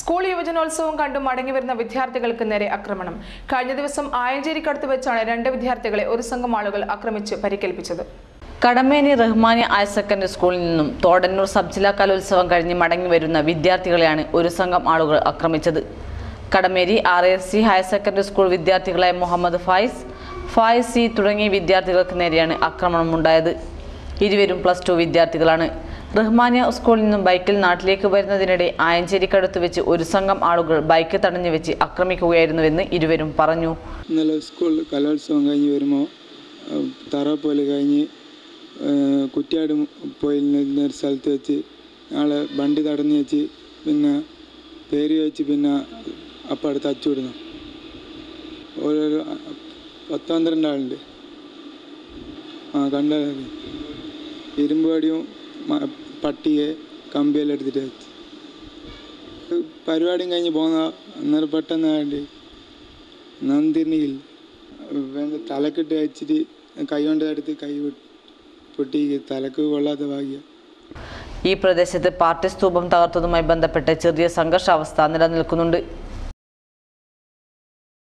School യുവജനോത്സവം കണ്ടു മടങ്ങിവരുന്ന വിദ്യാർത്ഥികൾക്ക് നേരെ ആക്രമണം. കഴിഞ്ഞ ദിവസം ആയഞ്ചേരിക്കടുത്ത് വെച്ചാണ് രണ്ട് വിദ്യാർത്ഥികളെ ഒരു സംഘം ആളുകൾ ആക്രമിച്ച് പരിക്കേൽപ്പിച്ചത്. കടമേനി റഹ്മാനി ഹയർ സെക്കൻഡറി സ്കൂളിൽ നിന്നും തോടന്നൂർ സബ് ജില്ലാ കലോത്സവം കഴിഞ്ഞ് മടങ്ങി വരുന്ന വിദ്യാർത്ഥികളെയാണ് ഒരു സംഘം ആളുകൾ ആക്രമിച്ചത്. Kadameri R S C higher secondary school വിദ്യാർത്ഥികളായ Muhammad Fayis Fayis C തുടങ്ങിയ വിദ്യാർത്ഥികൾക്ക് നേരെയാണ് ആക്രമണമുണ്ടായത്. ഇരുവരും പ്ലസ് ടു വിദ്യാർത്ഥികളാണ്. റഹ്മാനിയ സ്കൂളിൽ നിന്നും ബൈക്കിൽ നാട്ടിലേക്ക് വരുന്നതിനിടെ ആയഞ്ചേരിക്കടുത്ത് വെച്ച് ഒരു സംഘം ആളുകൾ ബൈക്ക് തടഞ്ഞു വെച്ച് ആക്രമിക്കുകയായിരുന്നുവെന്ന് ഇരുവരും പറഞ്ഞു. ഇന്നലെ സ്കൂൾ കലോത്സവം കഴിഞ്ഞ് വരുമ്പോൾ തറപ്പോൽ കഴിഞ്ഞ് കുറ്റിയാട് പോയിൽ നിന്ന ഒരു സ്ഥലത്ത് വെച്ച് ആളെ വണ്ടി തടഞ്ഞു വെച്ച് പിന്നെ പേര് വെച്ച് പിന്നെ അപ്പം അടുത്ത് അച്ചുവിടുന്നു ഓരോരോ പത്ത് പന്ത്രണ്ട് ആളുണ്ട് ആ കണ്ട? മതി ഇരുമ്പ് വടിയും മ- പട്ടിയെ കമ്പിയെല്ലാം എടുത്തിട്ട് പരിപാടിയും കഴിഞ്ഞ് പോന്ന അന്നേരം പെട്ടെന്ന് വേണ്ടി നന്ദിനിയിൽ തലക്കിട്ട് വെച്ചിട്ട് കൈ കൊണ്ട് എടുത്ത് കൈ പൊട്ടി തലക്ക് കൊള്ളാത്ത ഭാഗ്യം. ഈ പ്രദേശത്ത് പാർട്ടി സ്തൂപം തകർത്തതുമായി ബന്ധപ്പെട്ട് ചെറിയ സംഘർഷാവസ്ഥ നിലനിൽക്കുന്നുണ്ട്.